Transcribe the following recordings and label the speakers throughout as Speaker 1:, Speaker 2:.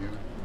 Speaker 1: you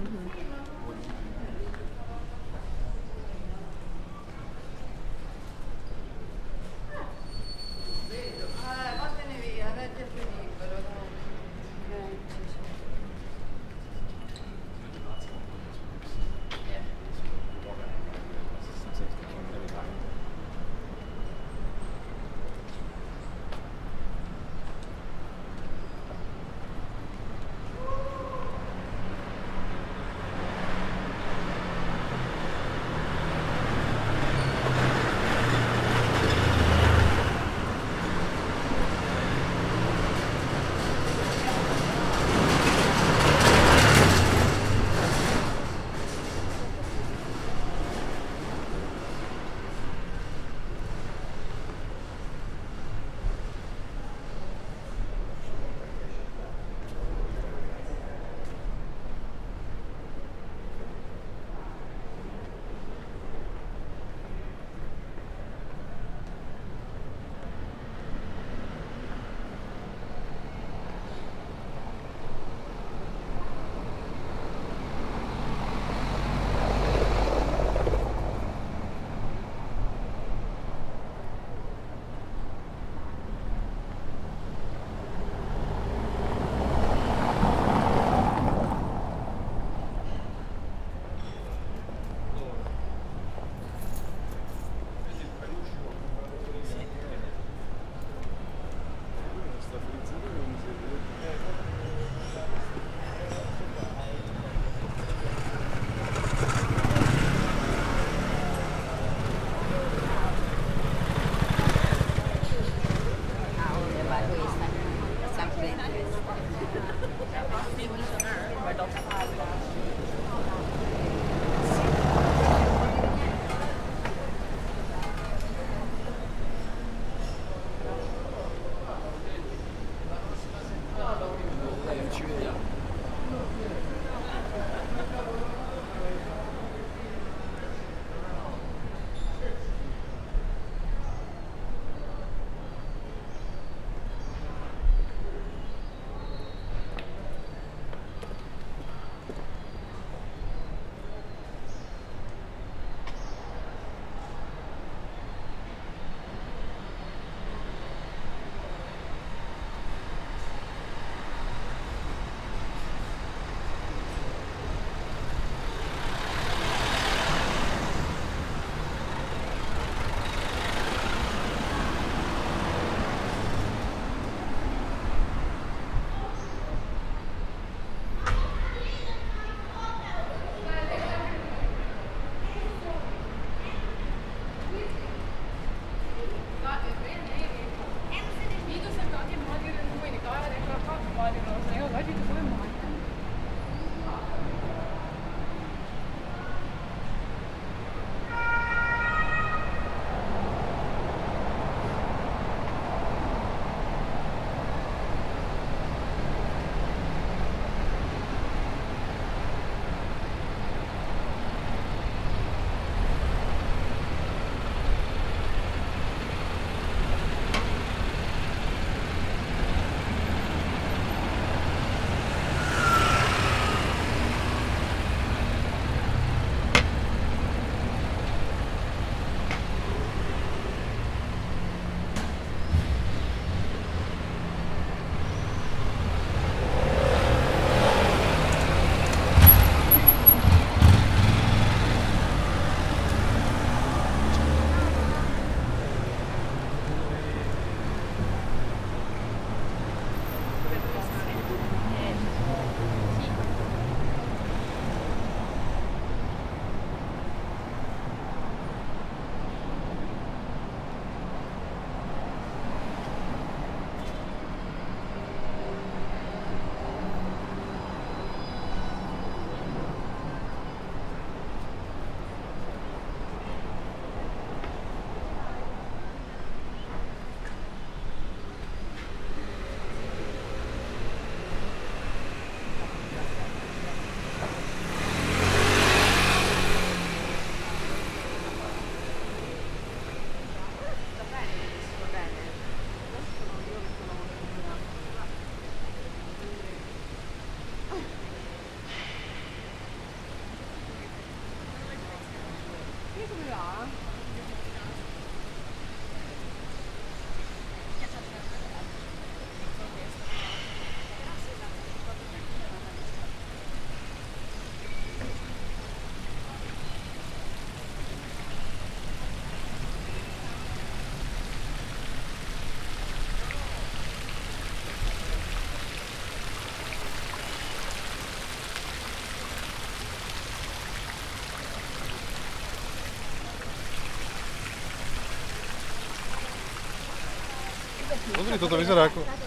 Speaker 2: Pozri, toto vyzerá ako...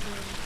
Speaker 3: doing.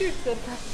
Speaker 3: No,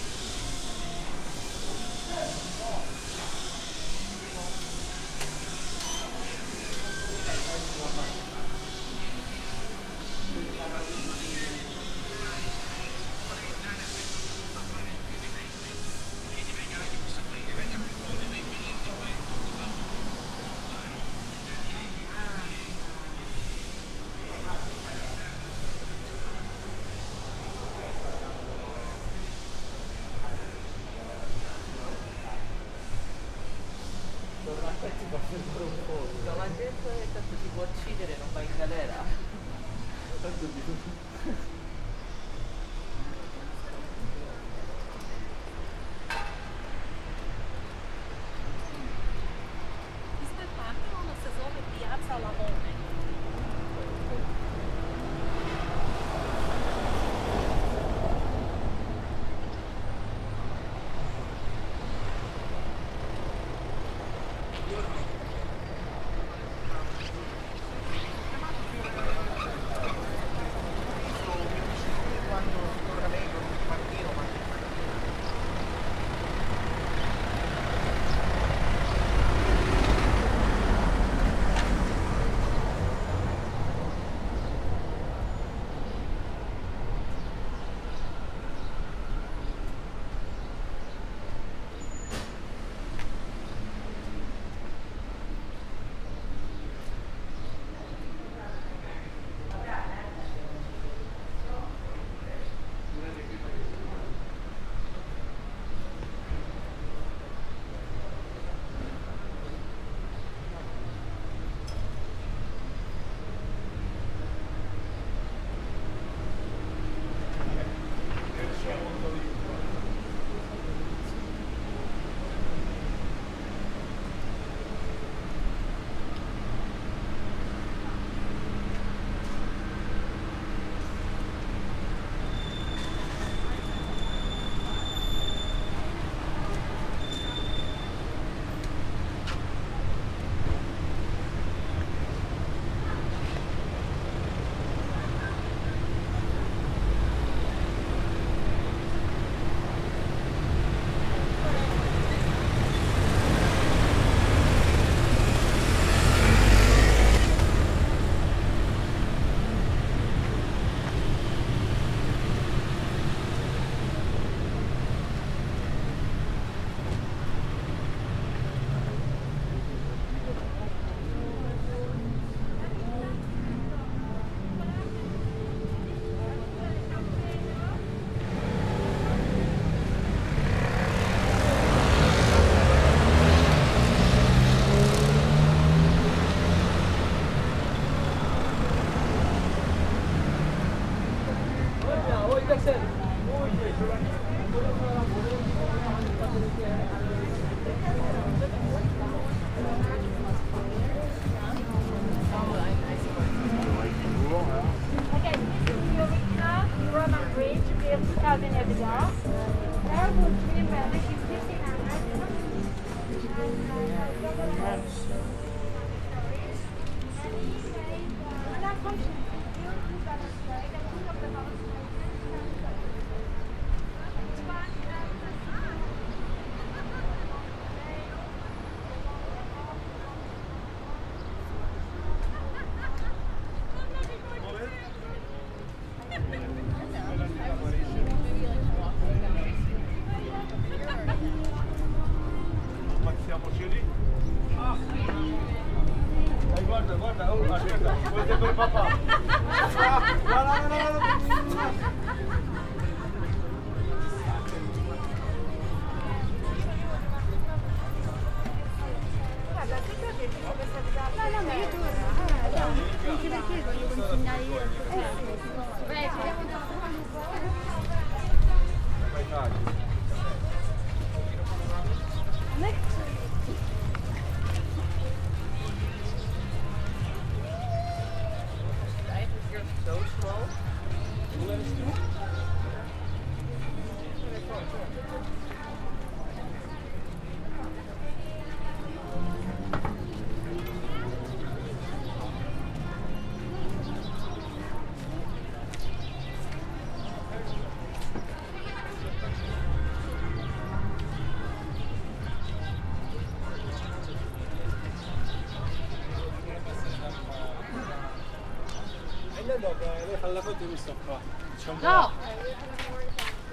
Speaker 4: alla foto mi sto qua. Diciamo
Speaker 5: no!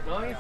Speaker 4: Noi?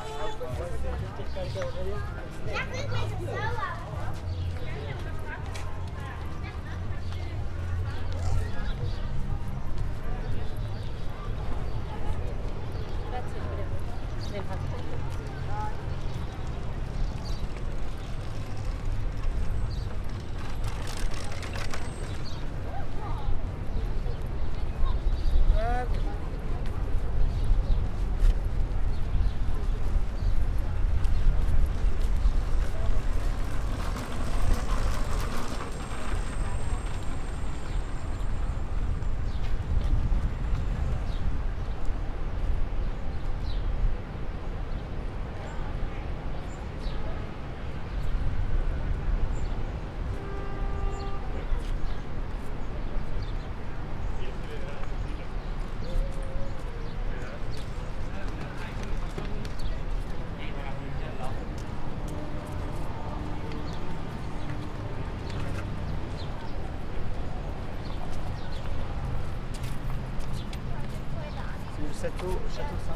Speaker 4: château, château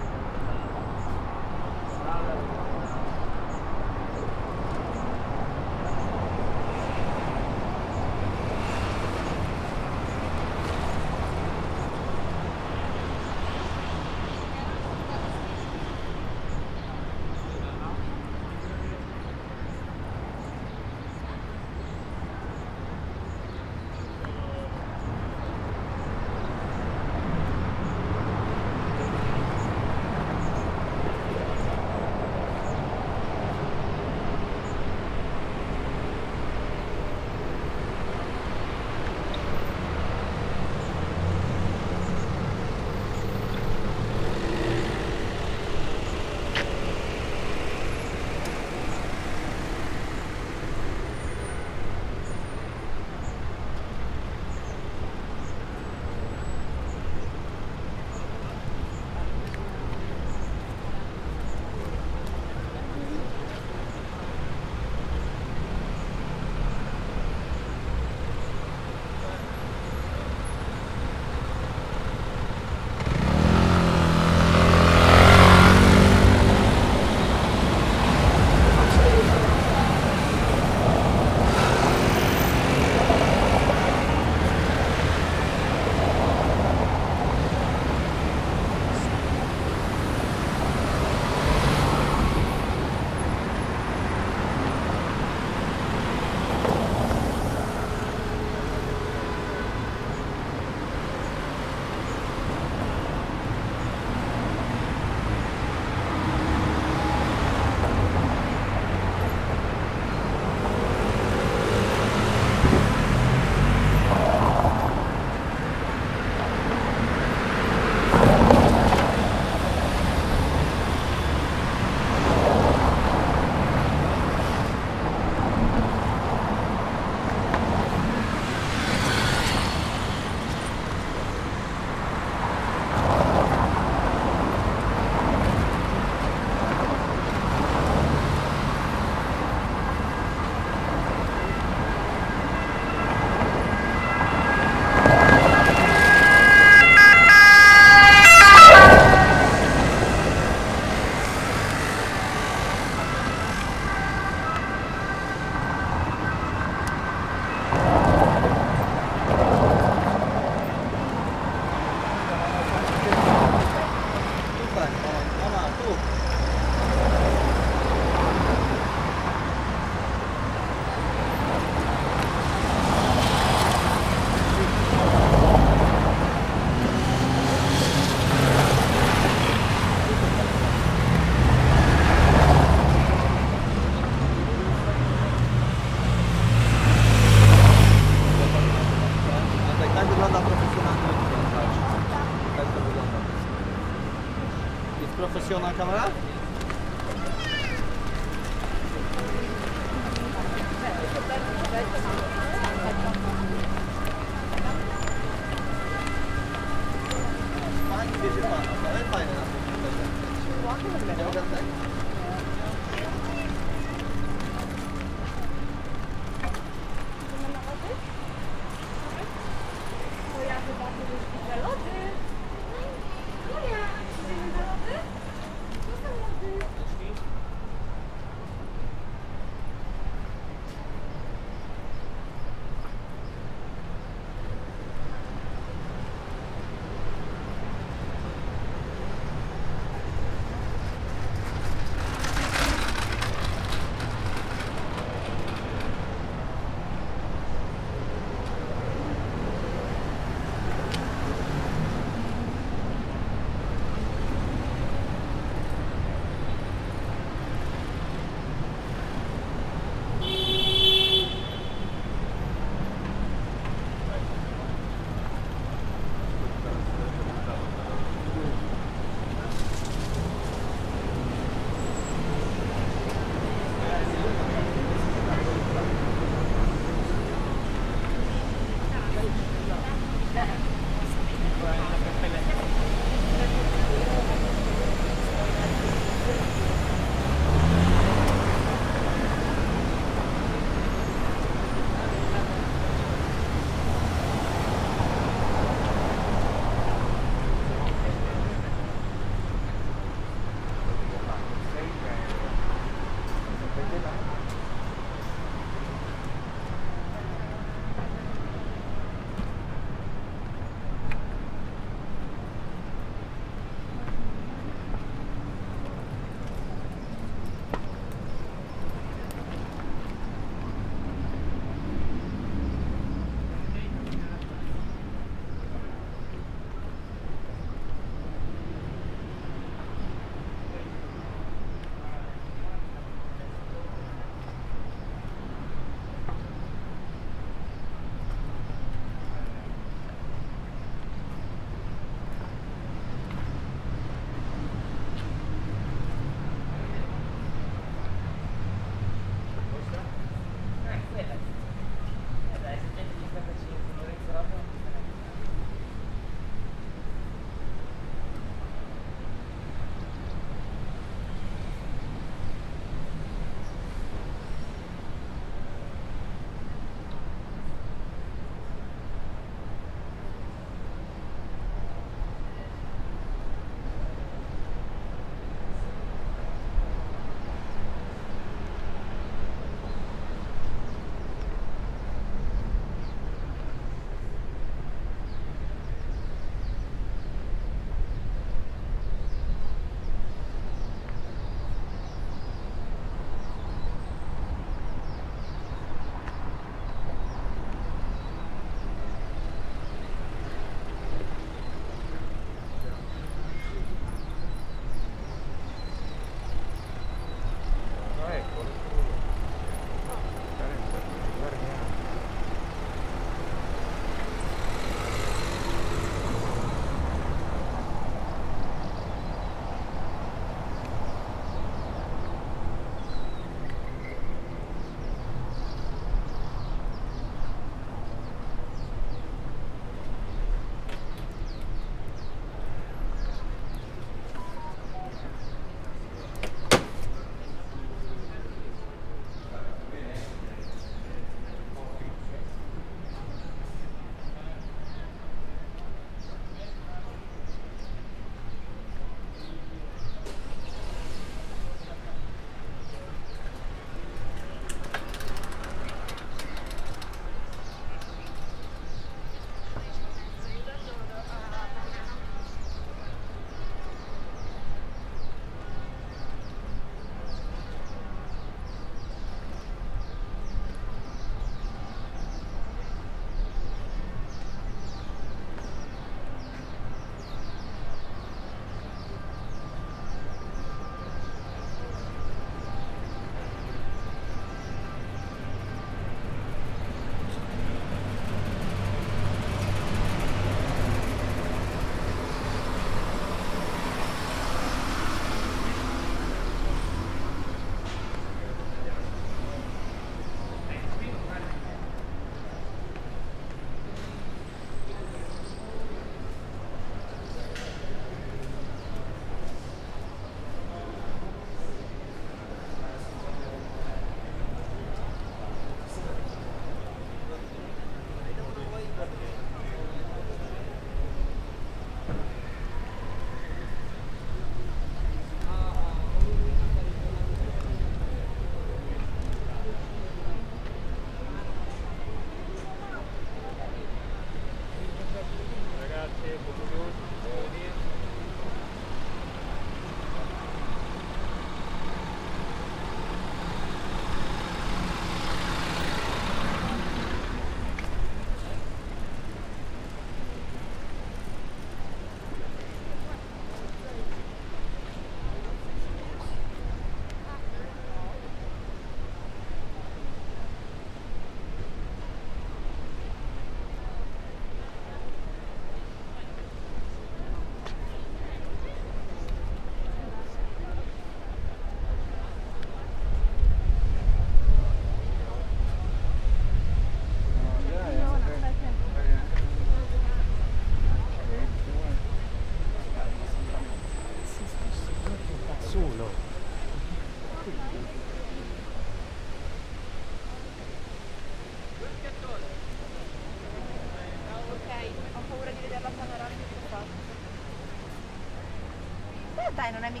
Speaker 6: I don't
Speaker 7: know. I mean,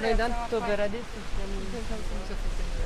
Speaker 8: Noi tanto per adesso
Speaker 9: stiamo...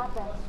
Speaker 9: brought that.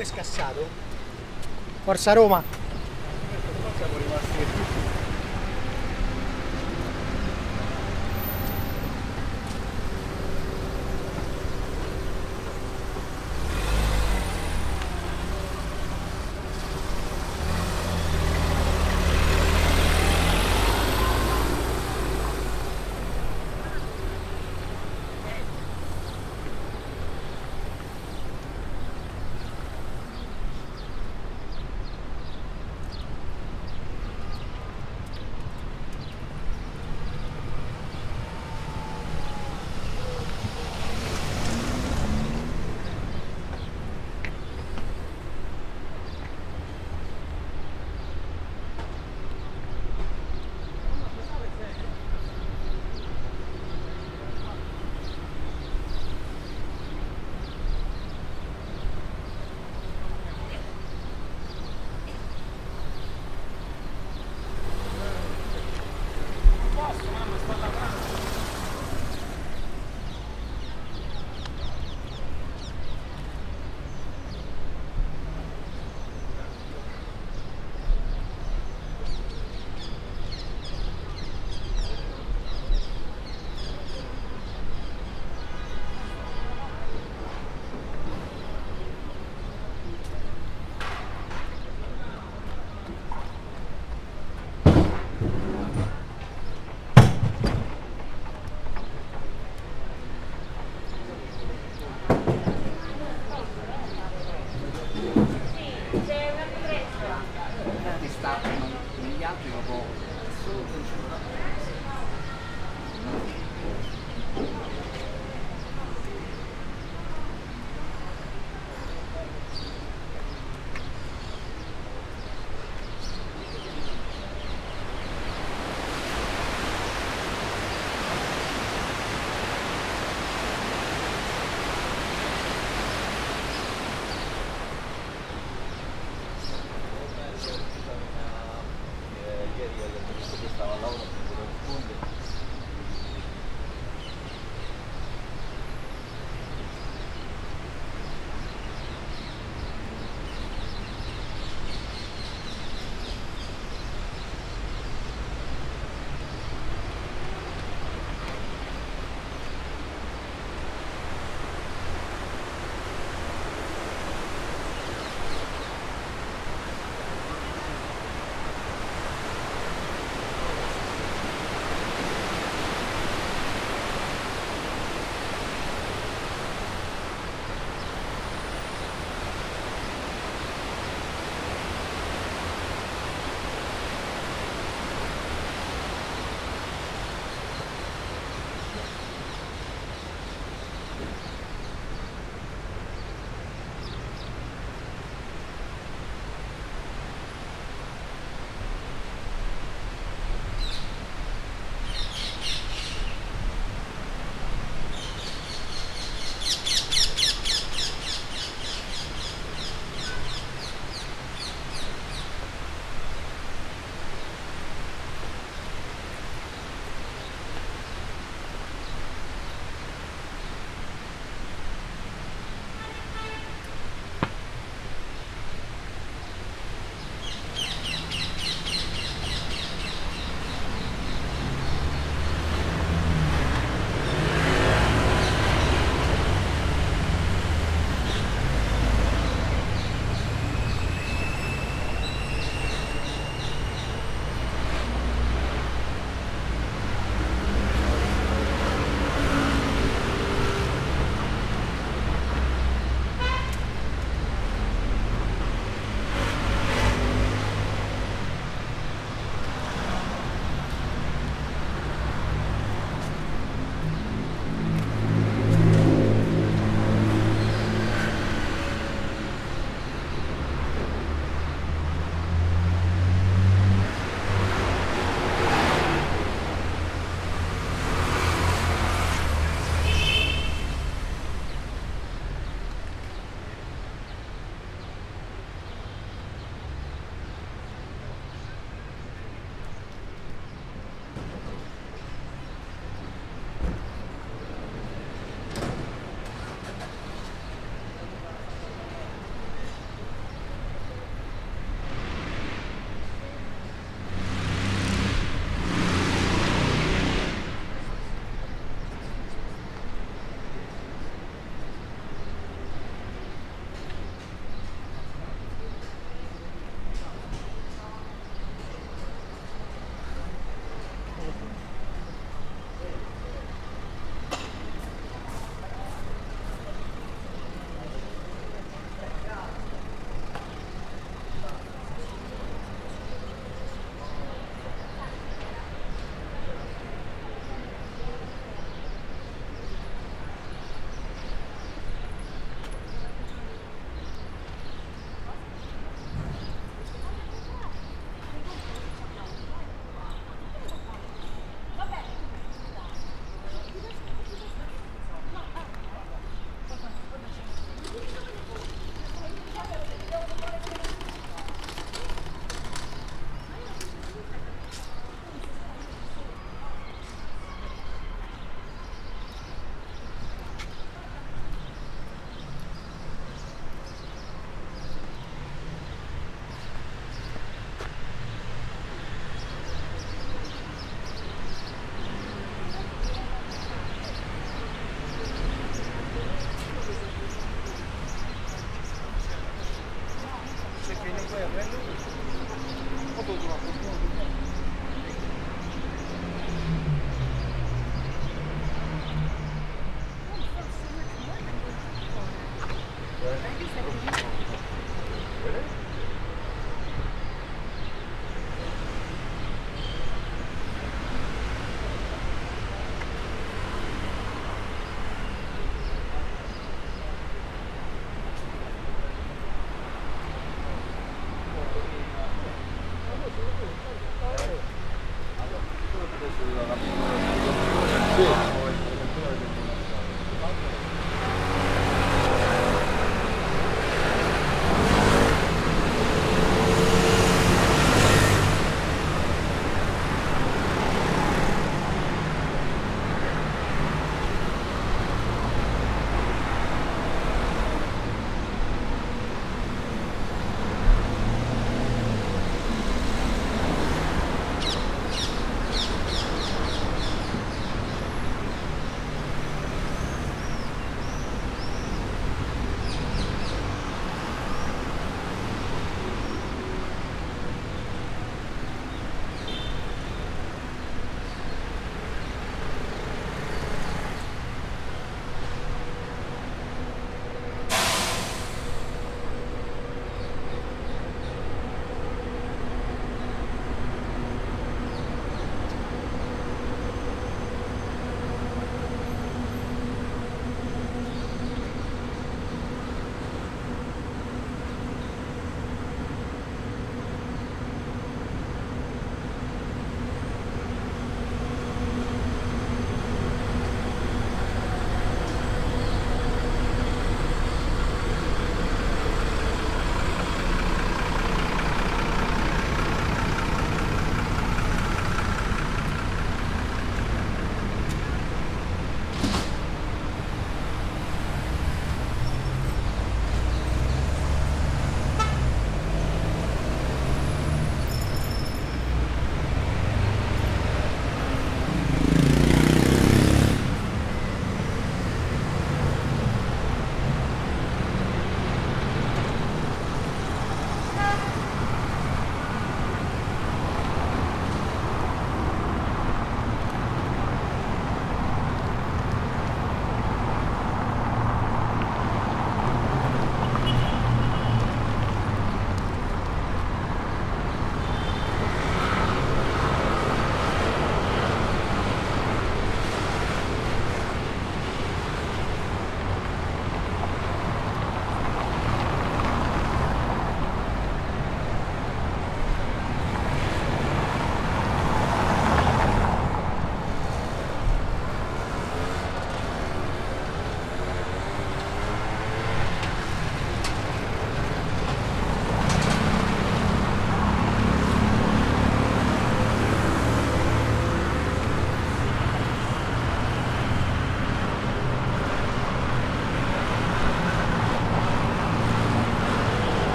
Speaker 7: È scassato?
Speaker 3: Forza Roma.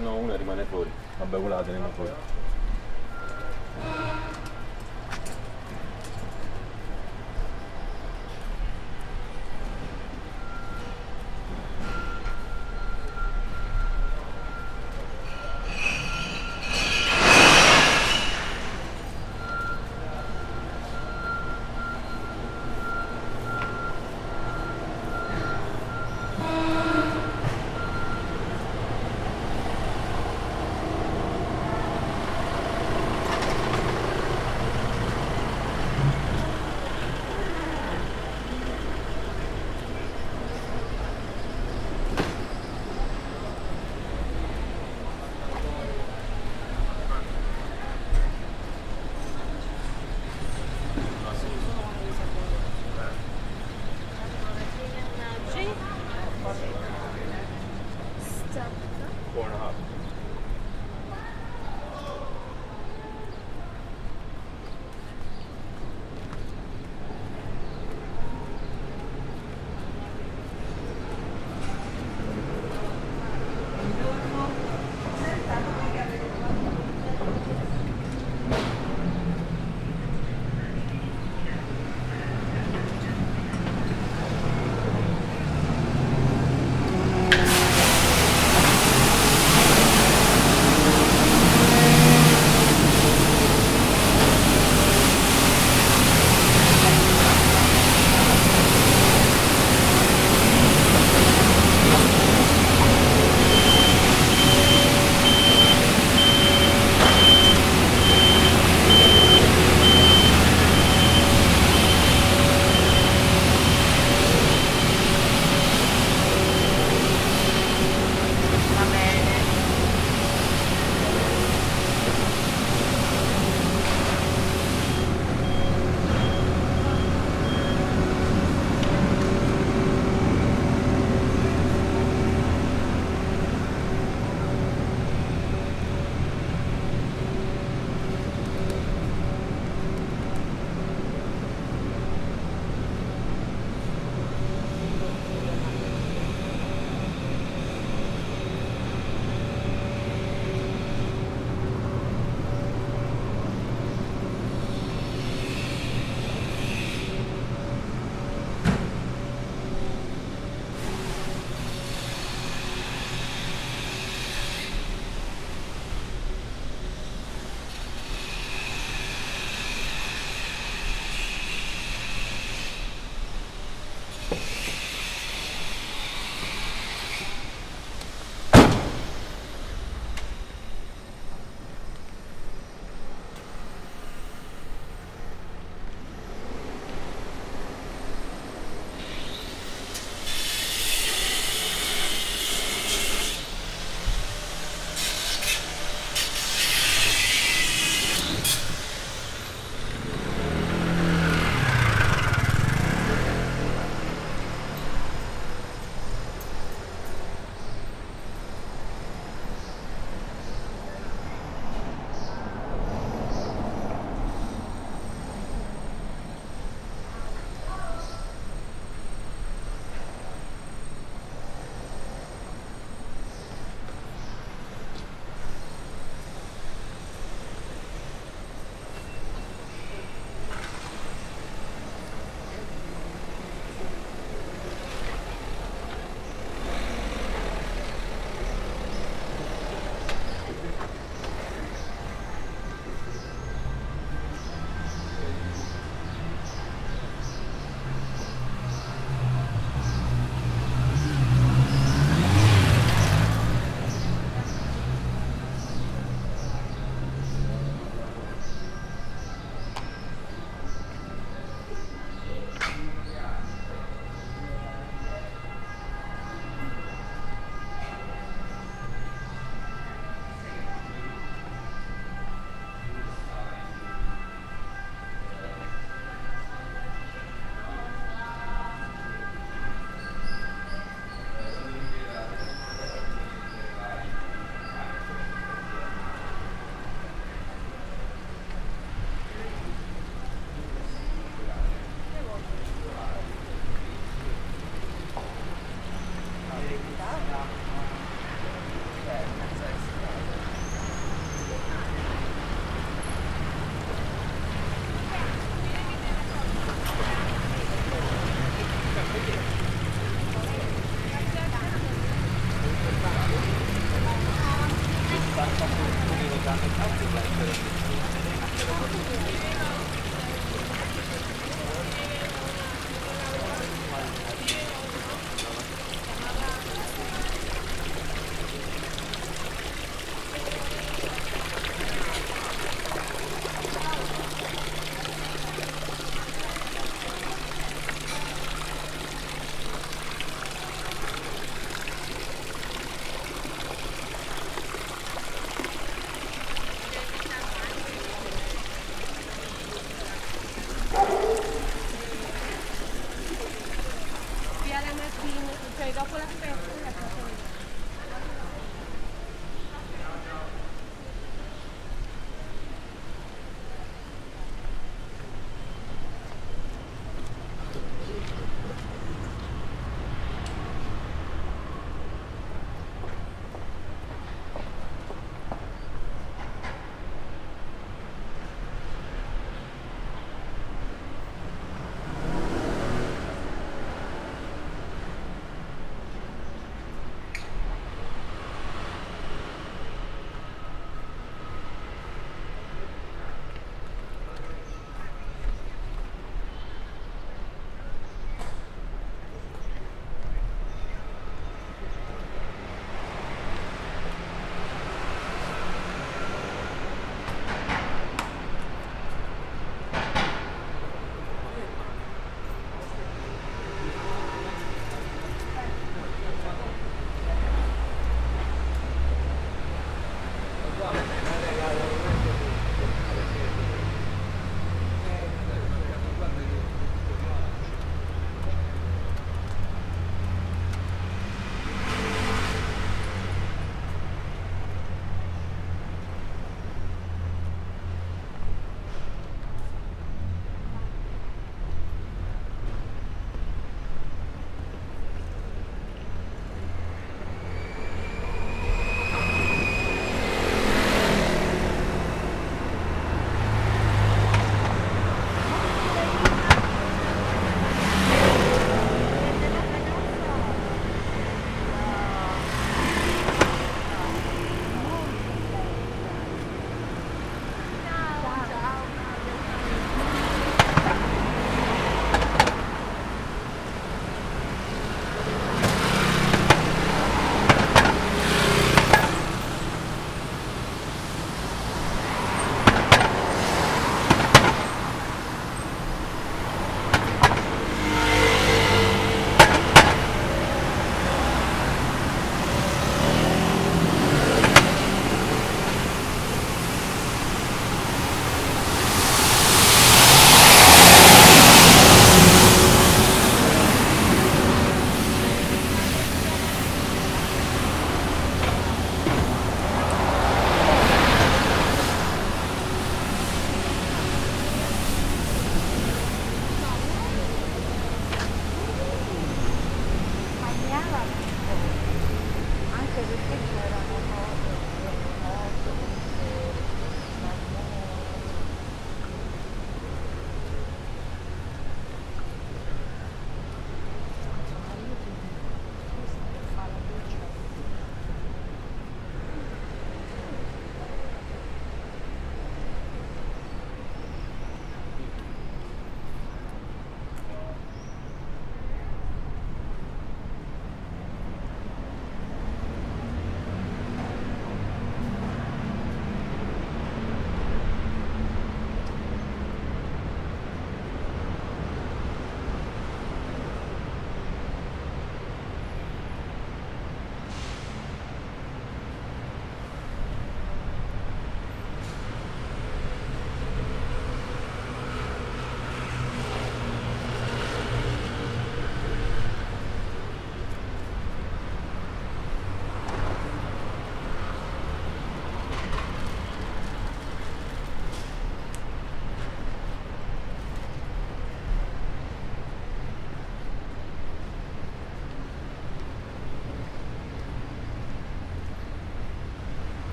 Speaker 5: no una
Speaker 10: rimane fuori. Vabbè quella la teniamo fuori.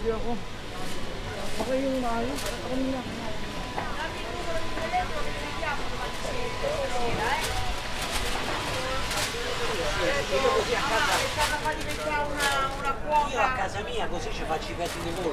Speaker 7: Sorry ako. Okay yung maayos. Ako nila.
Speaker 11: Io a casa mia così ci faccio i pezzi di volo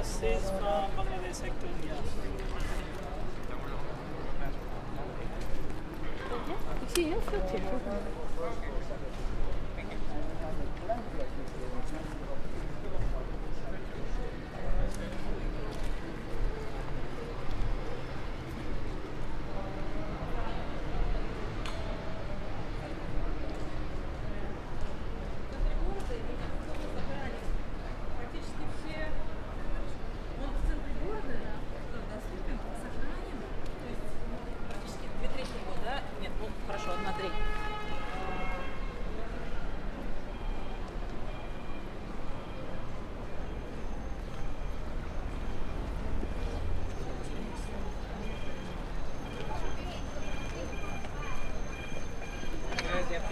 Speaker 9: class is
Speaker 7: from Bangladesh sector,
Speaker 2: yeah.
Speaker 3: Okay.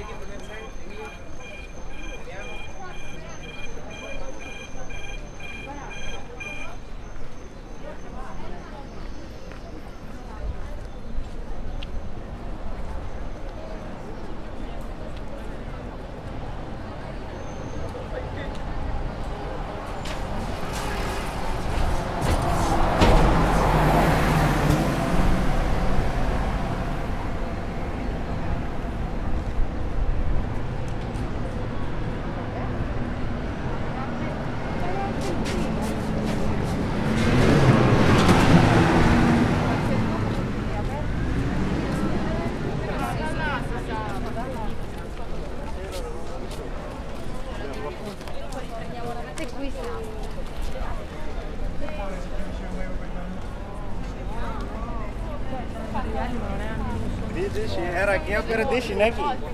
Speaker 3: que poner Agora deixa, né, filho?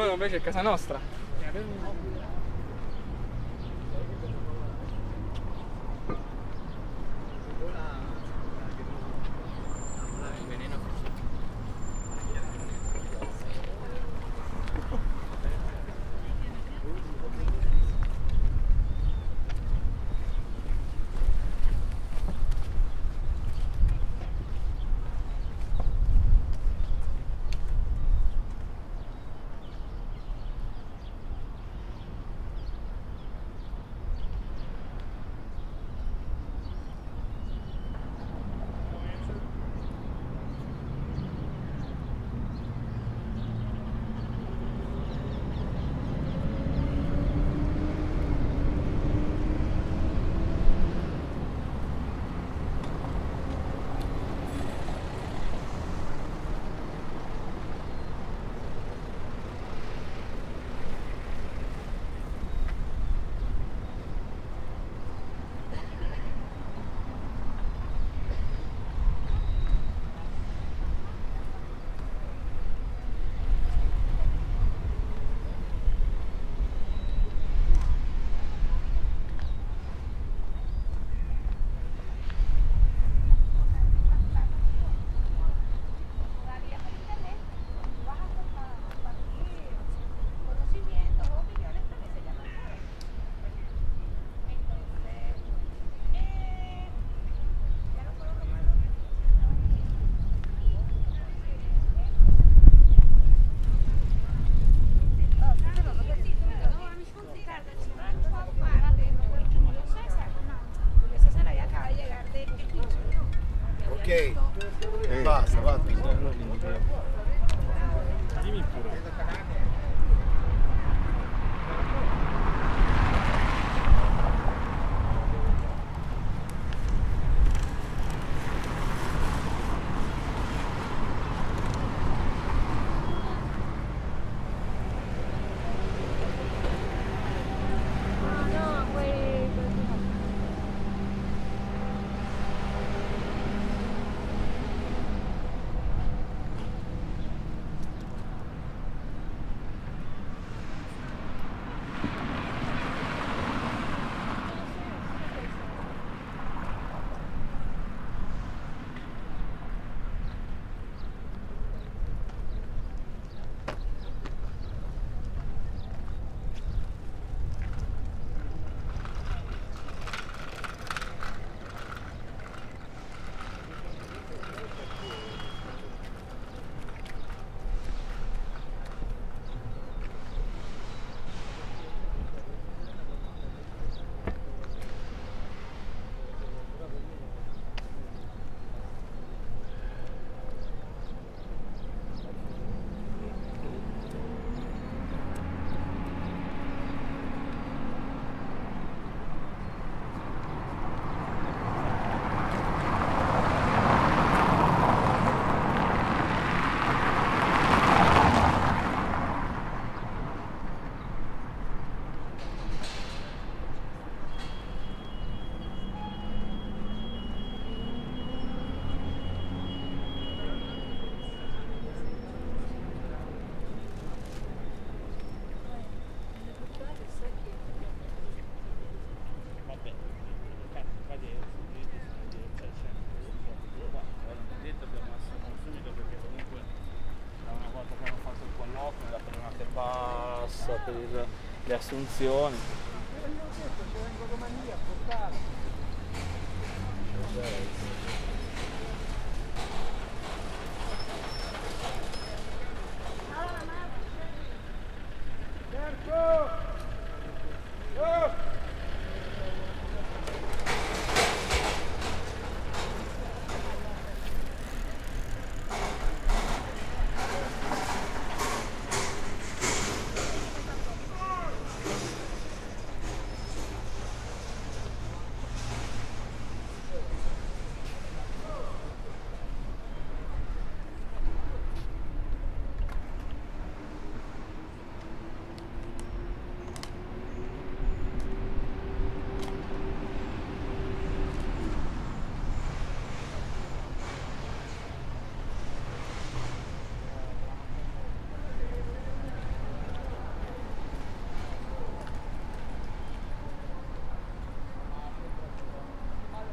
Speaker 12: Quello invece è casa nostra.
Speaker 13: Ok, basta, va.
Speaker 3: Dimmi pure.
Speaker 7: Per le assunzioni.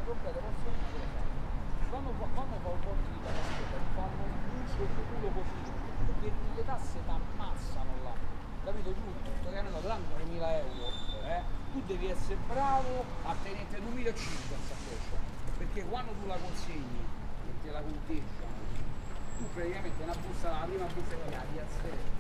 Speaker 14: Guarda, posso dire una cosa. Quando, quando fa un porto di tasse, fanno un uso culo così, perché le tasse ti ammassano là. Capito? Tu tutto che hanno daranno 3.000 euro, eh? tu devi essere bravo a tenere 2.500 a saccoccia, perché quando tu la consegni e te la conteggiano, tu praticamente una busta, la prima busta che la di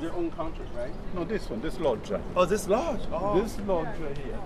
Speaker 10: Their own country, right?
Speaker 3: No, this one, this lodge.
Speaker 10: Oh, this lodge. Oh.
Speaker 3: This lodge right here,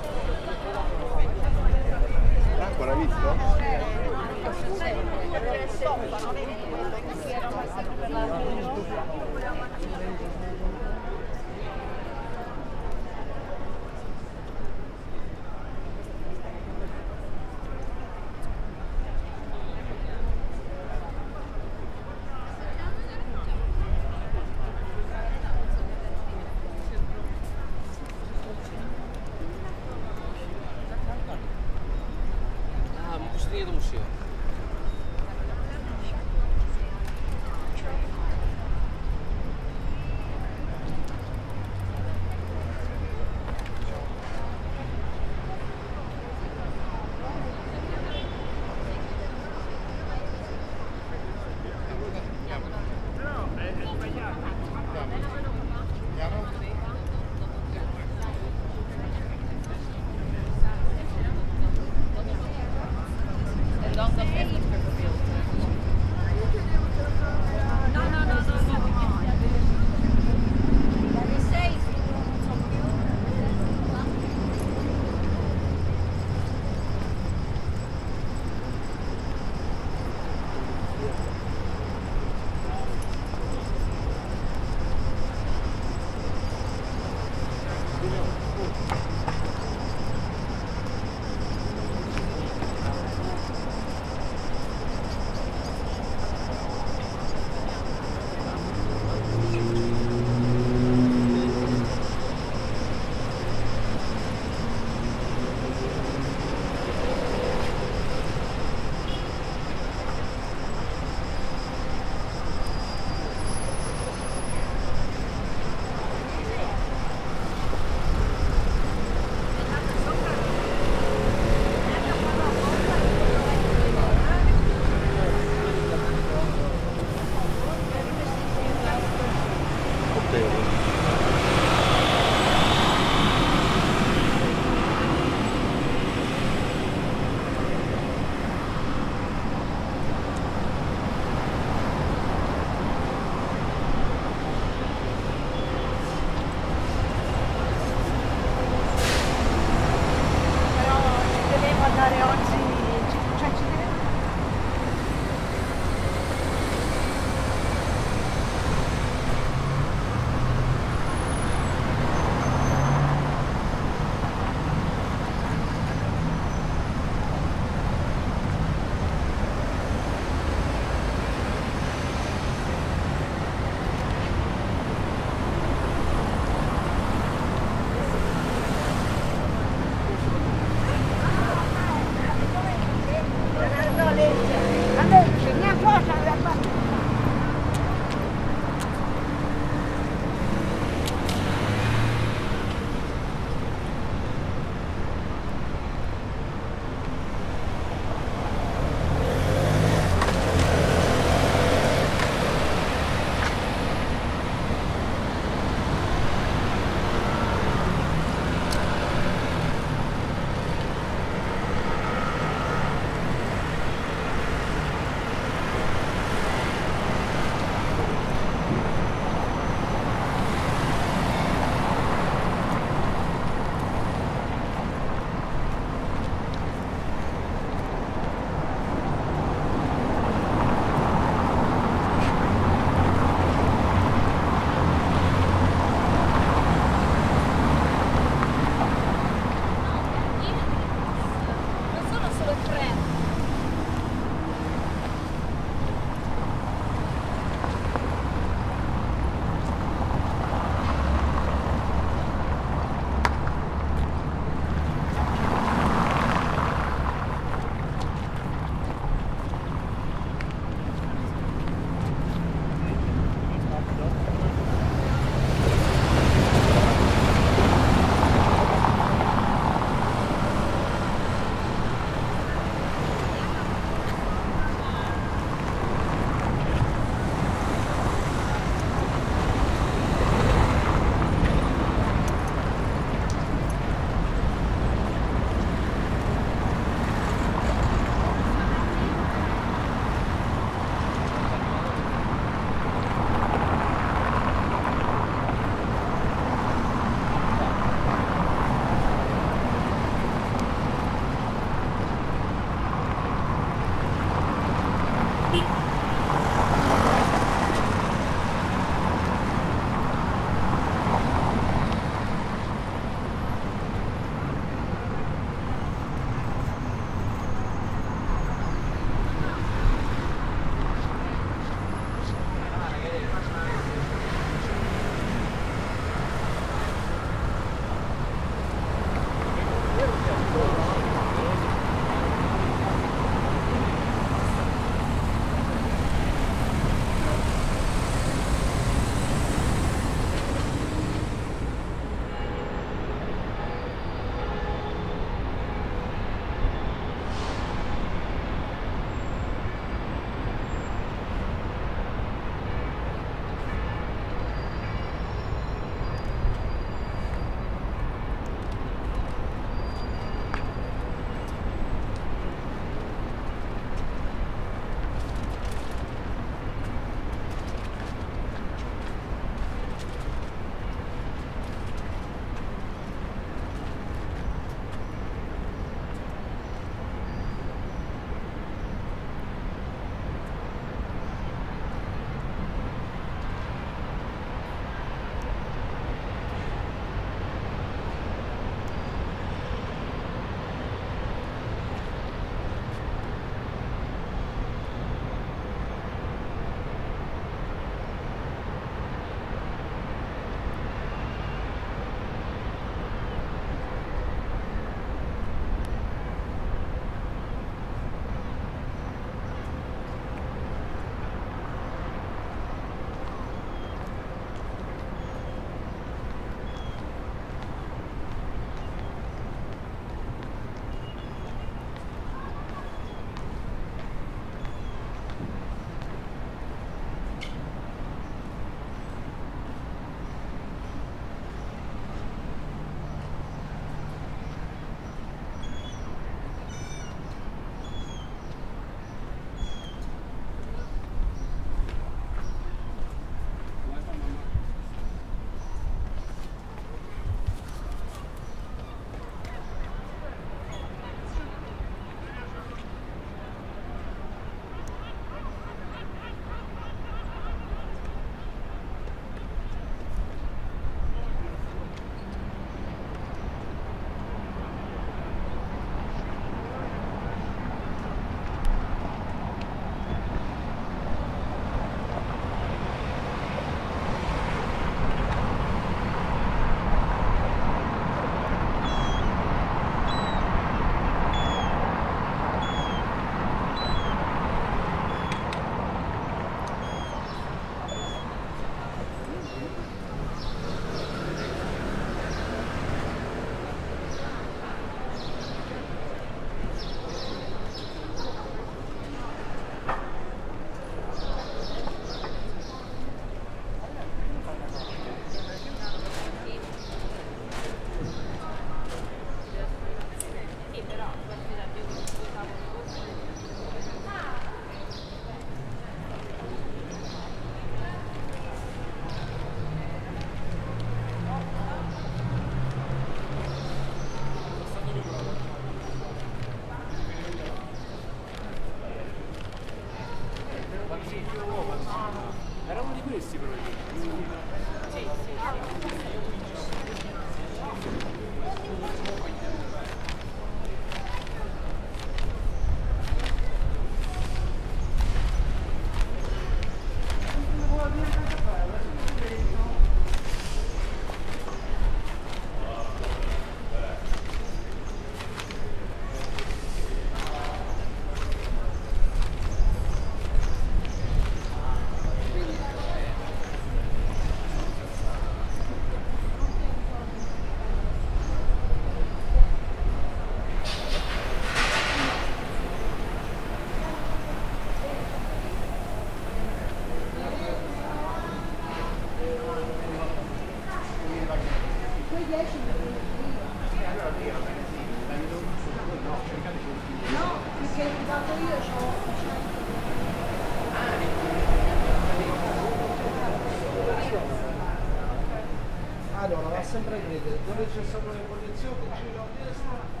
Speaker 3: vedete dove ci sono le posizioni giro a destra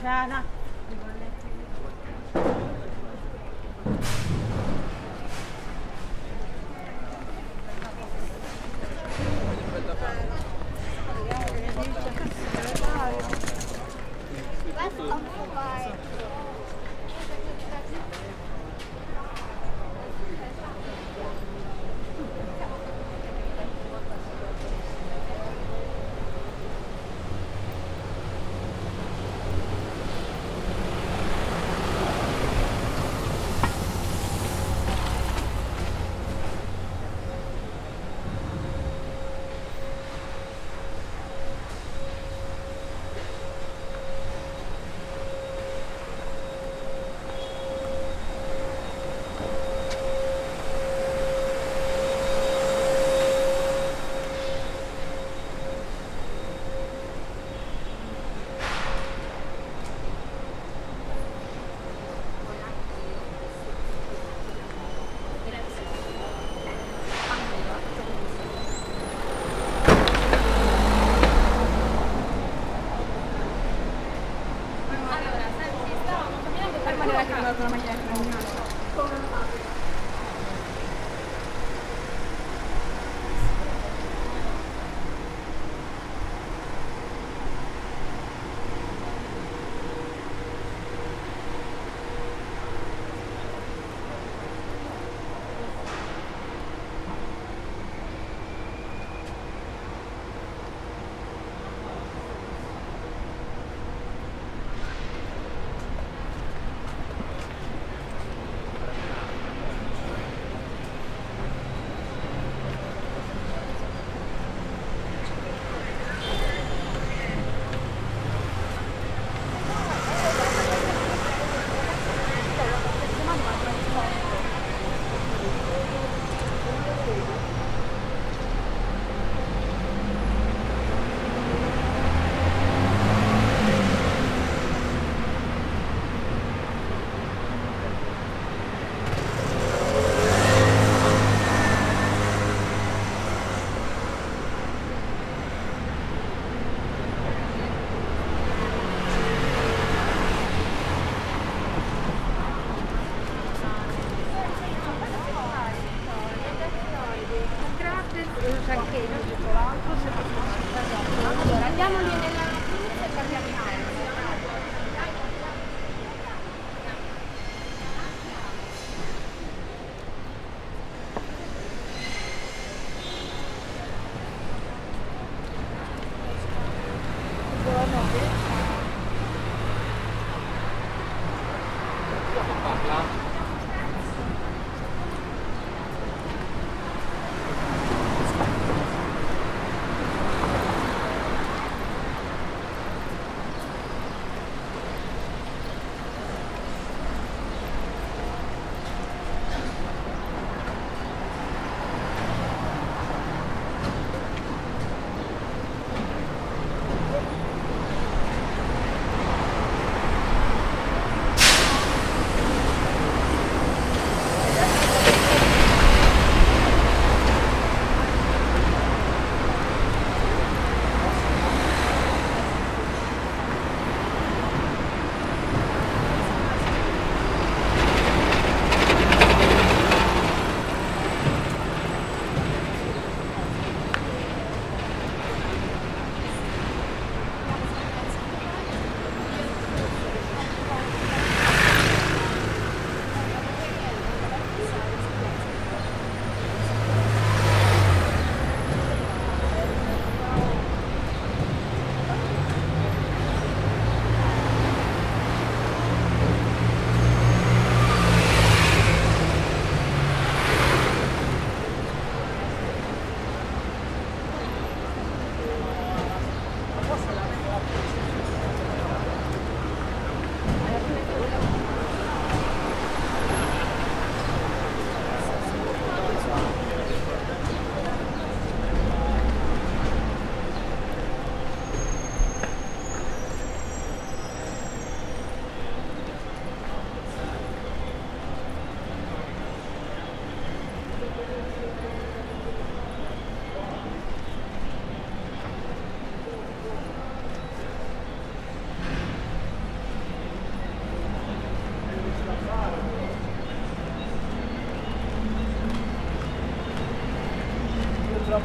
Speaker 3: Rana de otra.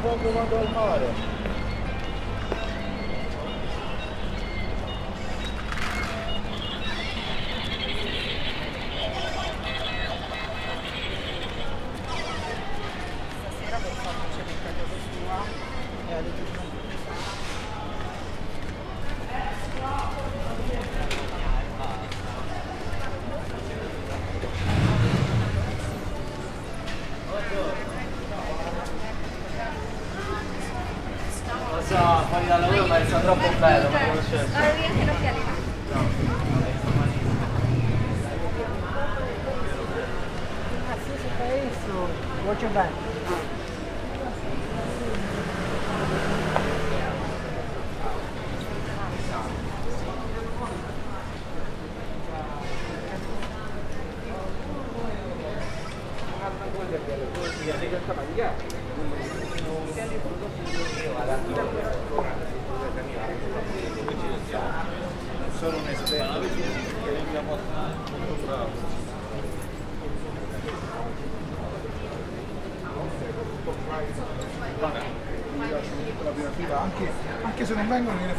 Speaker 3: Bogomandol Mare.
Speaker 7: Với.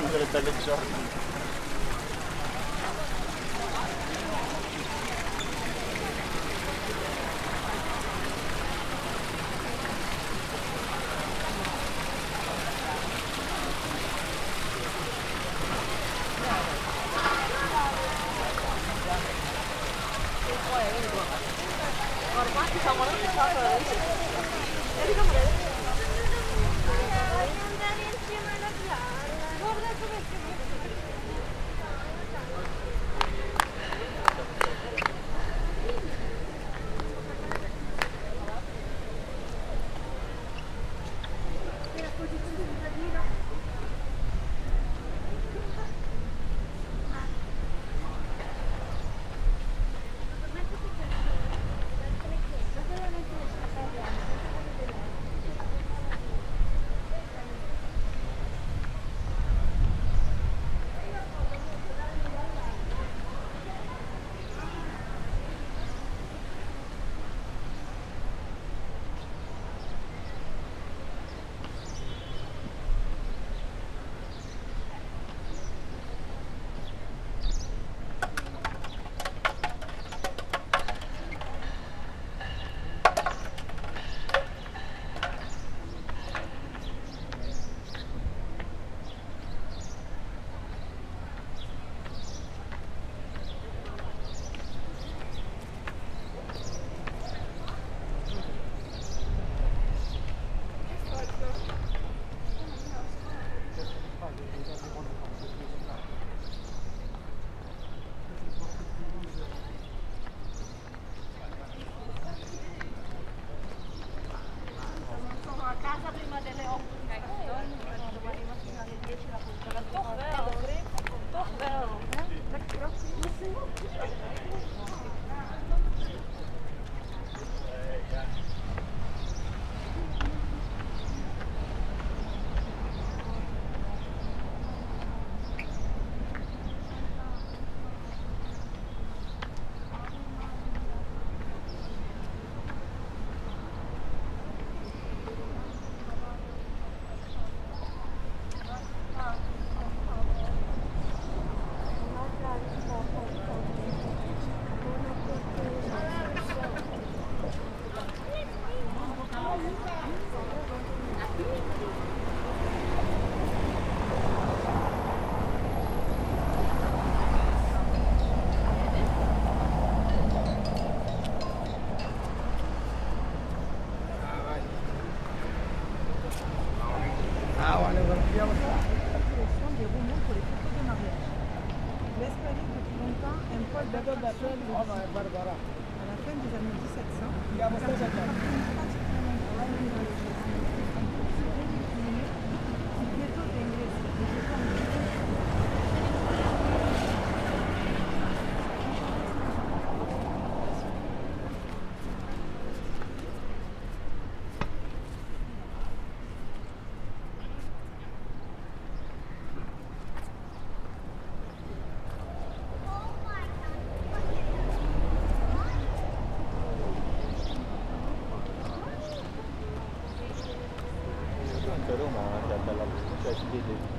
Speaker 7: Le- neanche quando Did it.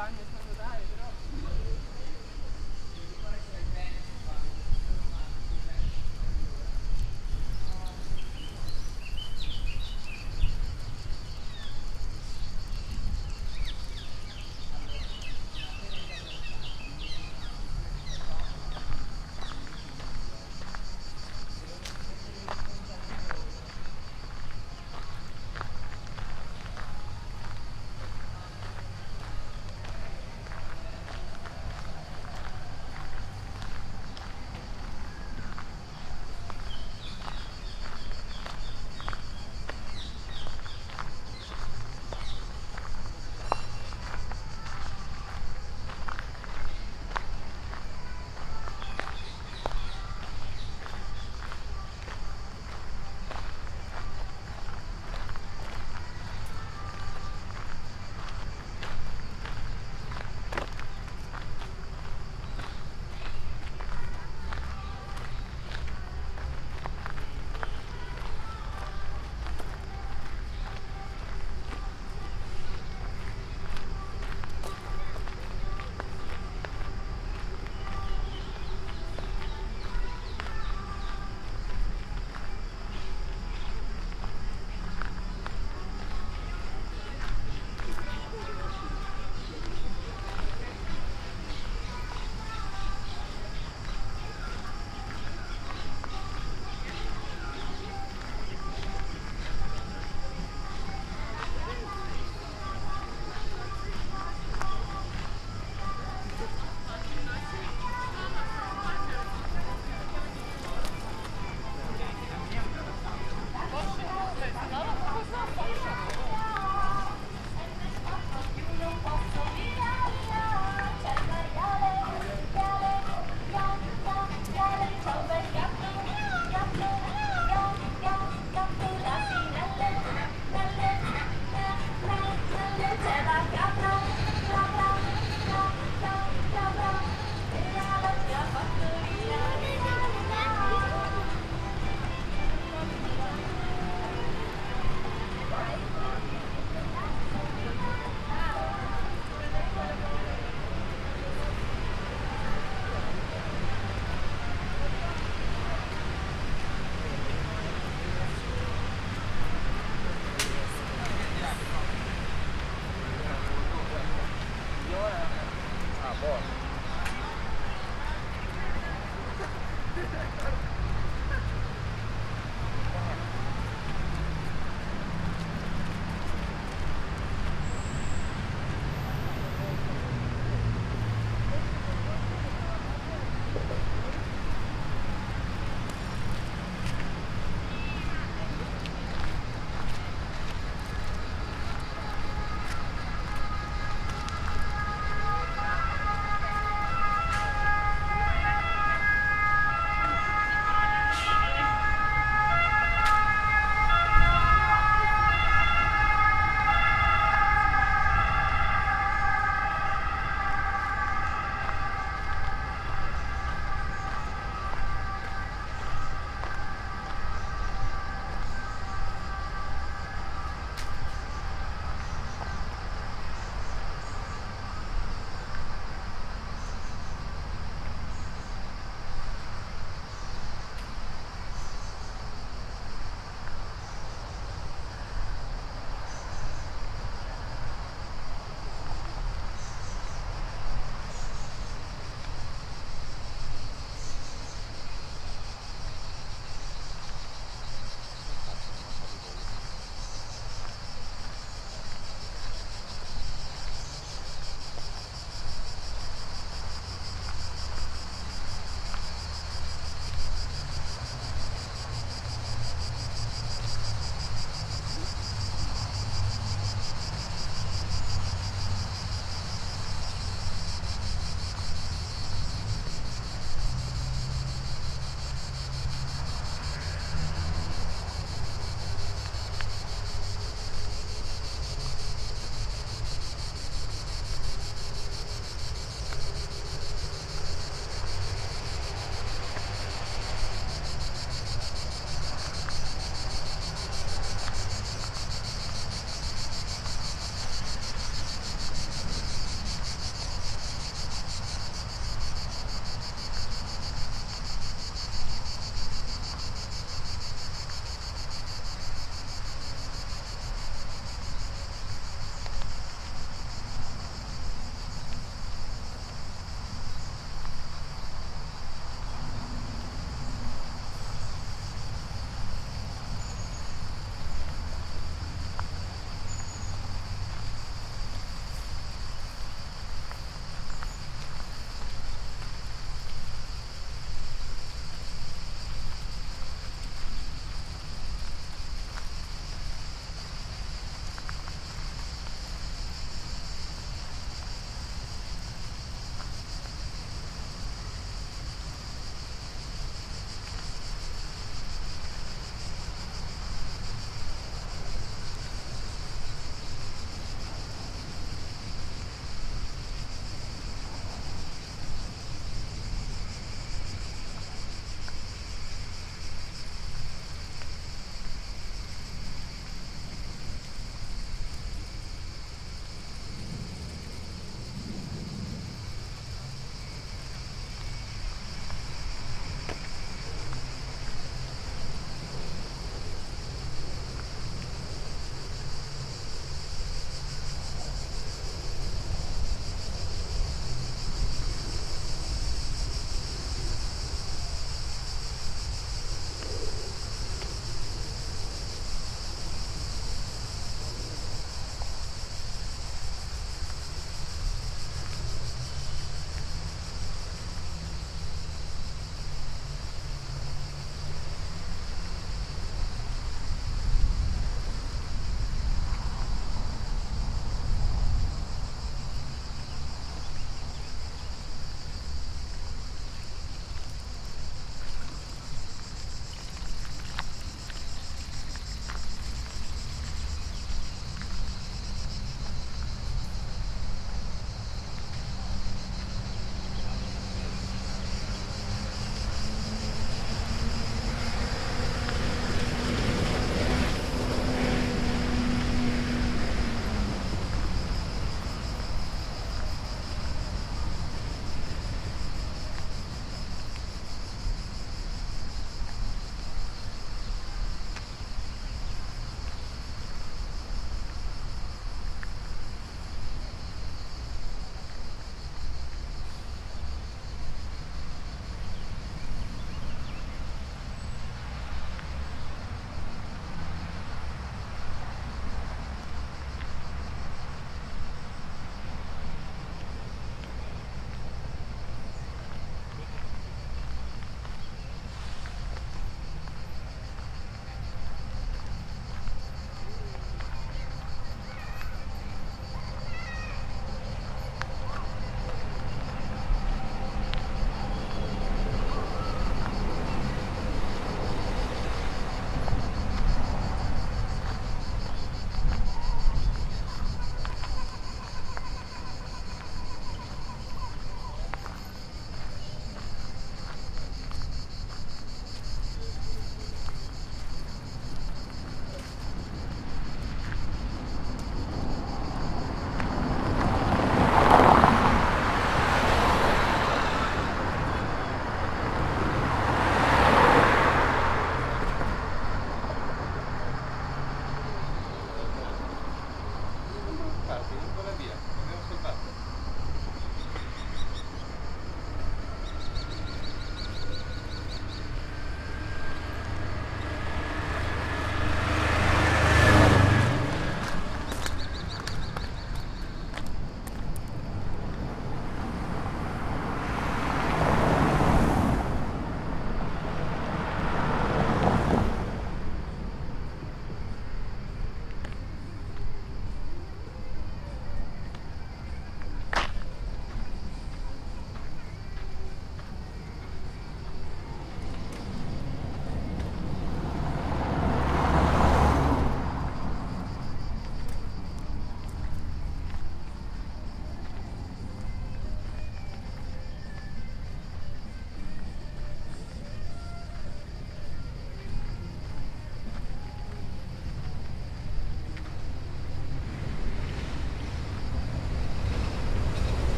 Speaker 7: done with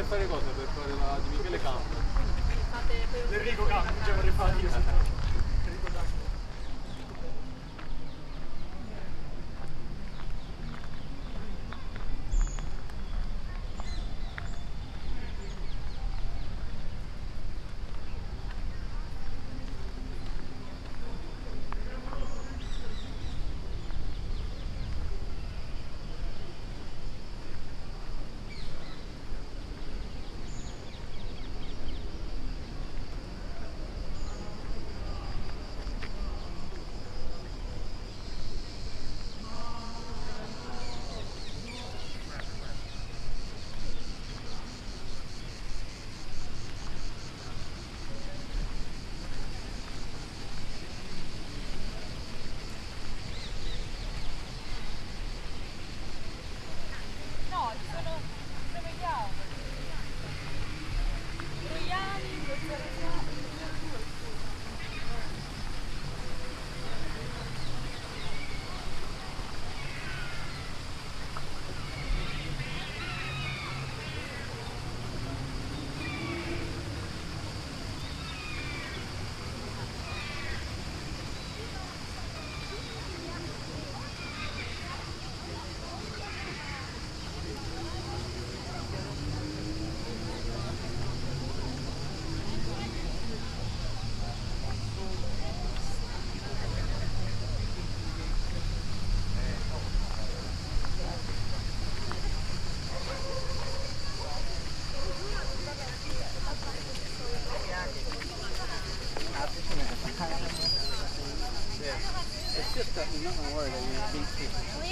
Speaker 7: Gracias por el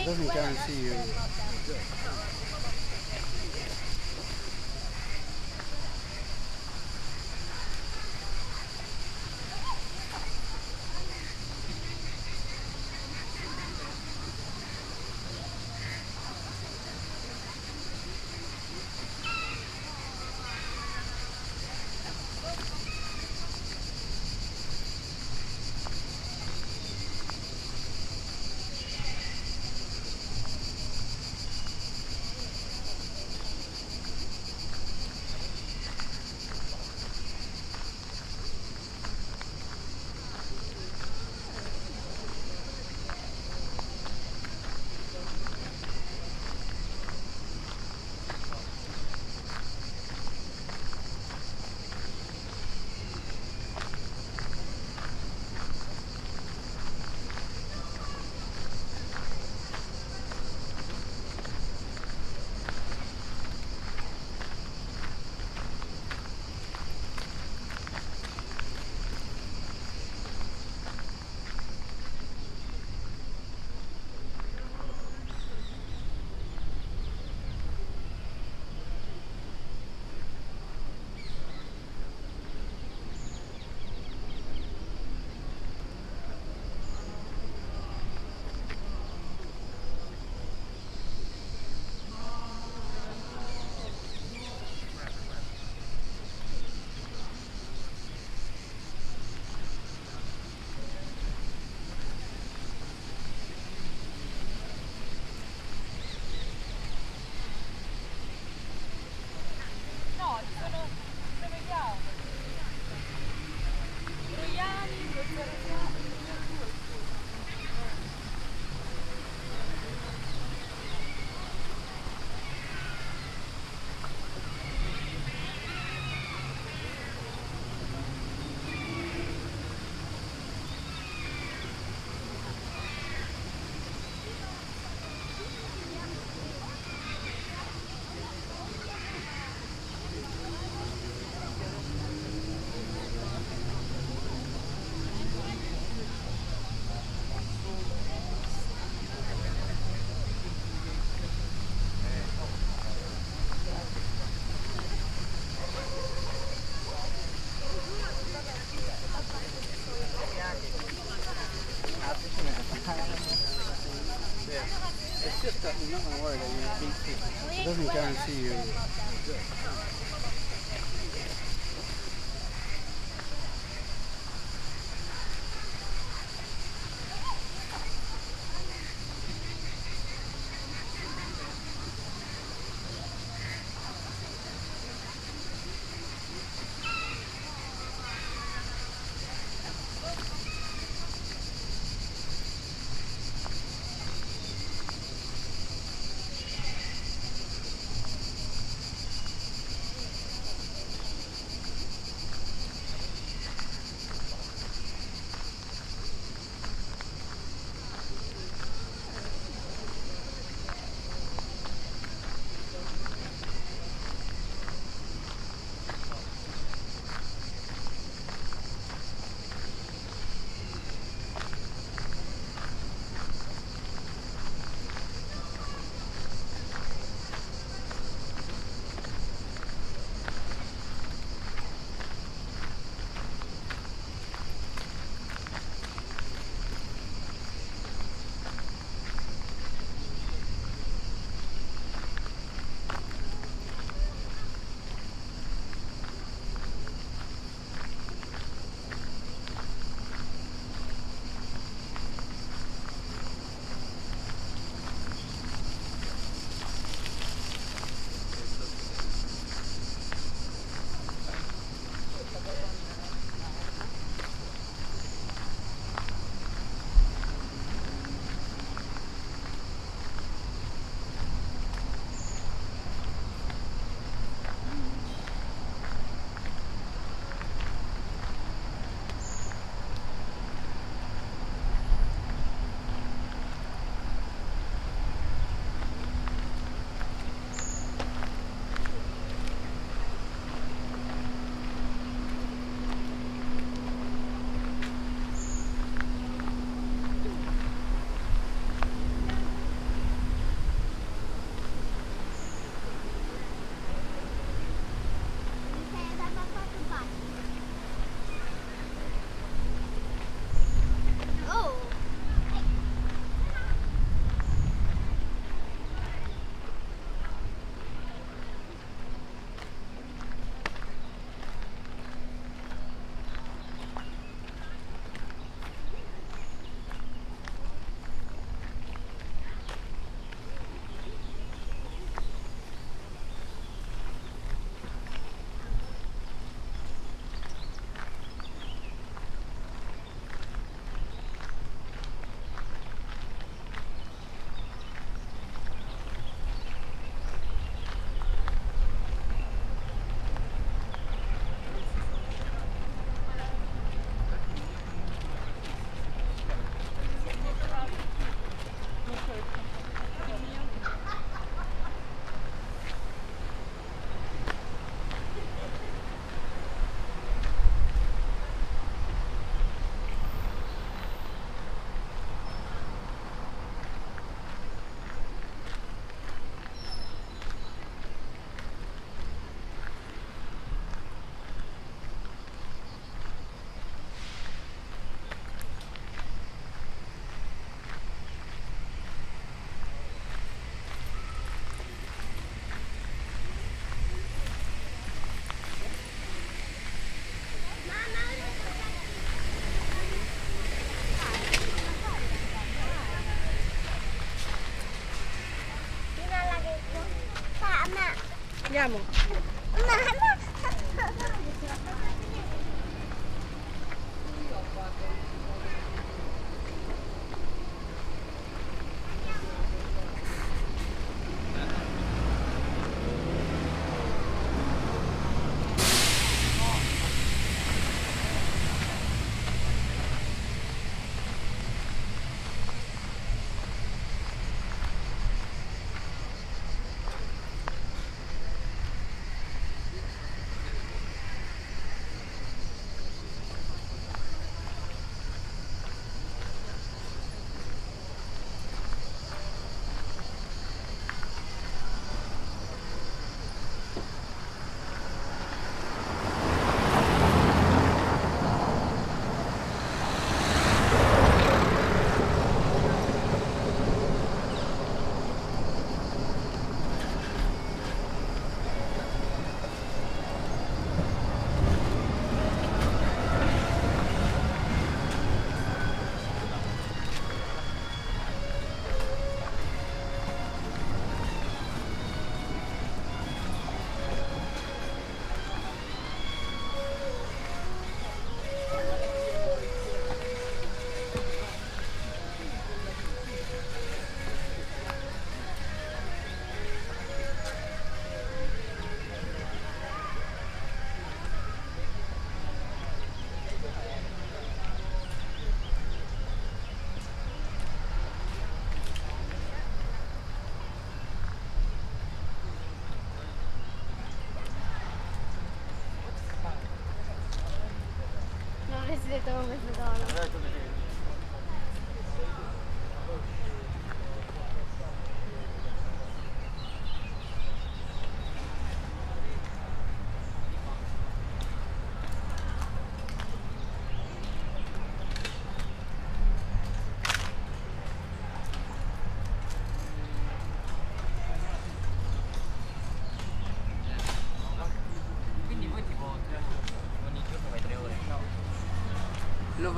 Speaker 7: doesn't guarantee you. Doesn't guarantee you.
Speaker 15: vayamos. если этого возле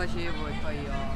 Speaker 5: Nova G8 aí.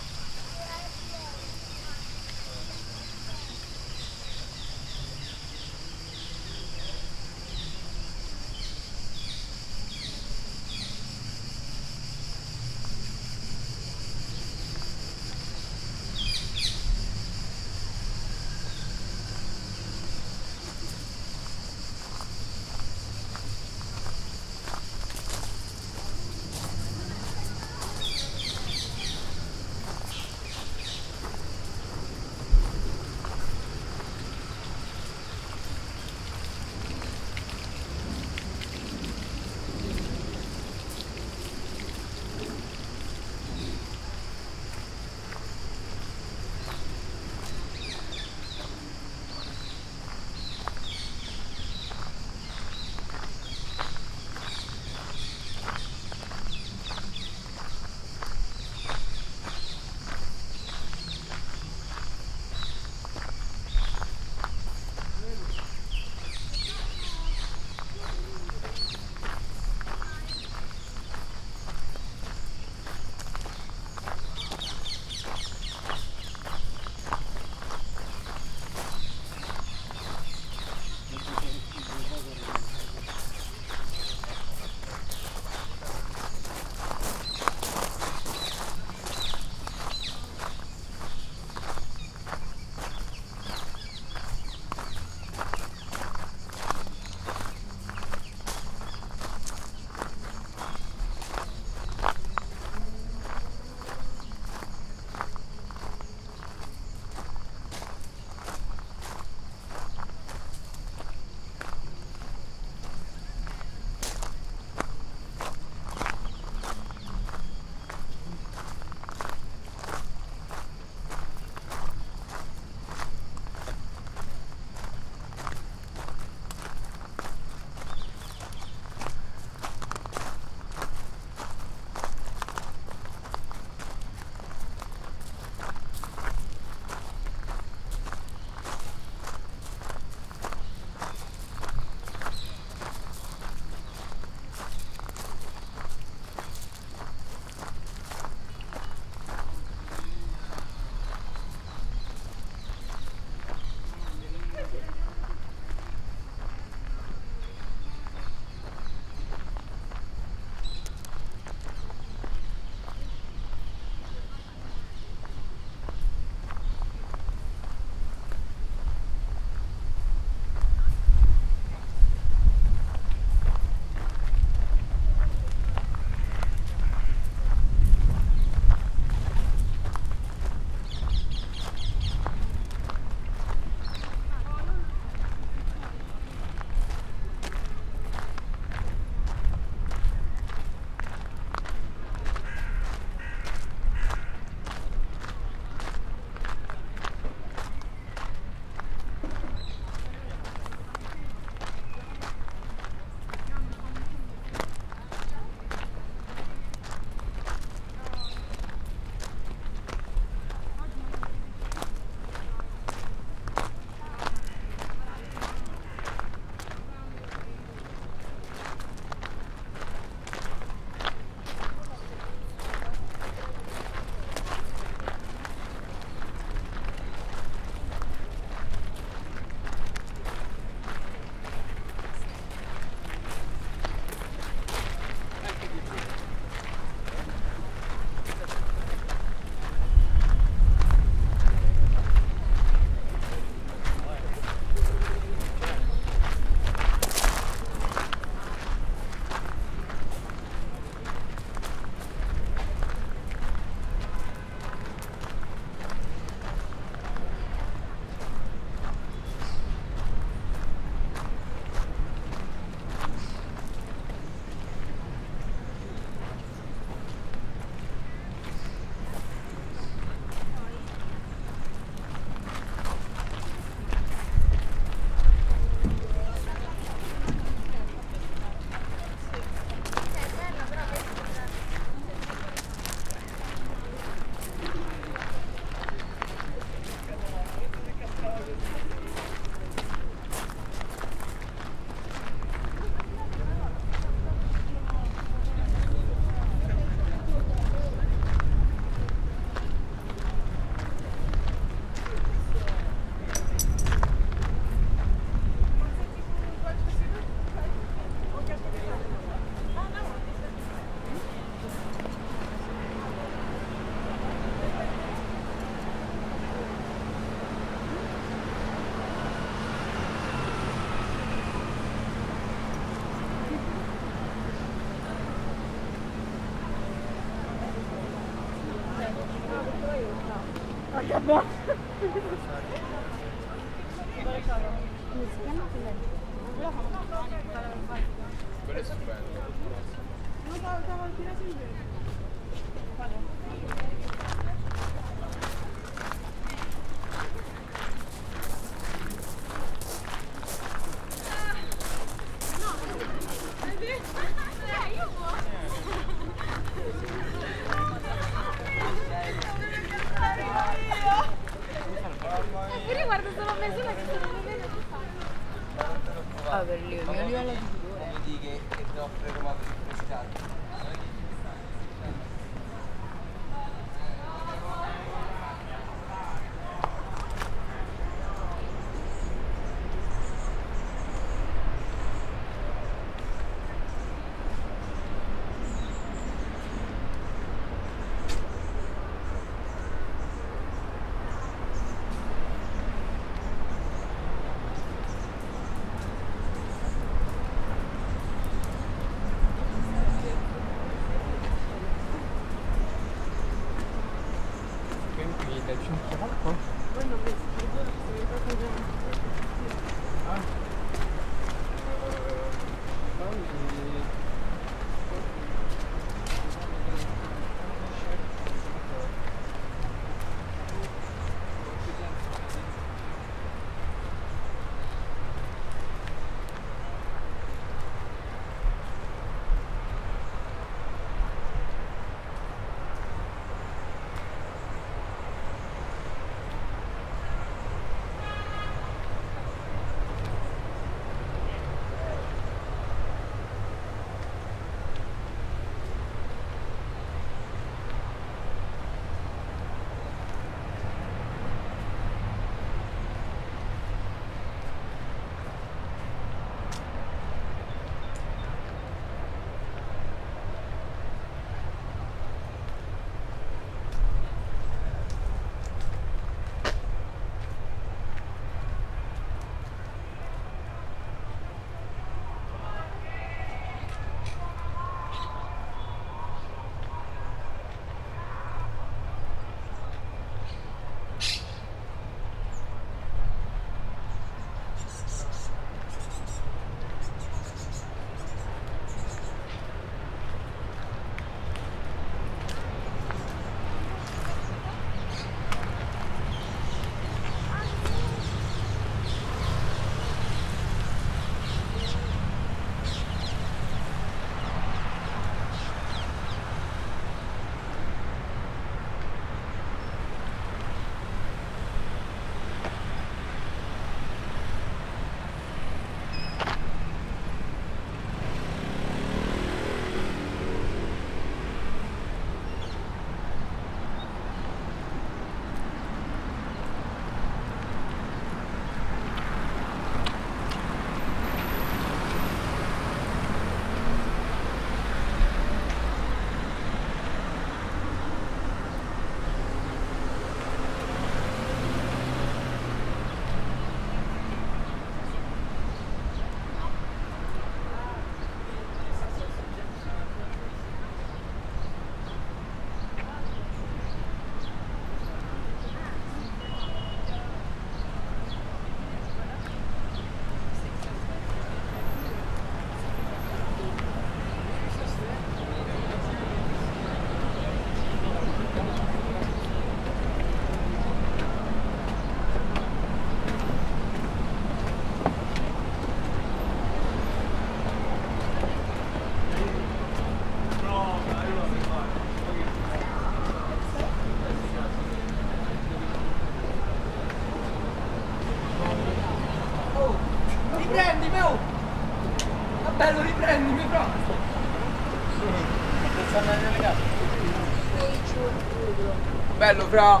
Speaker 5: bello fra.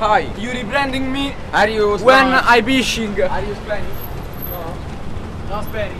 Speaker 5: Hi You rebranding me? Are you Spanish? When I fishing Are you Spanish? No. No Spanish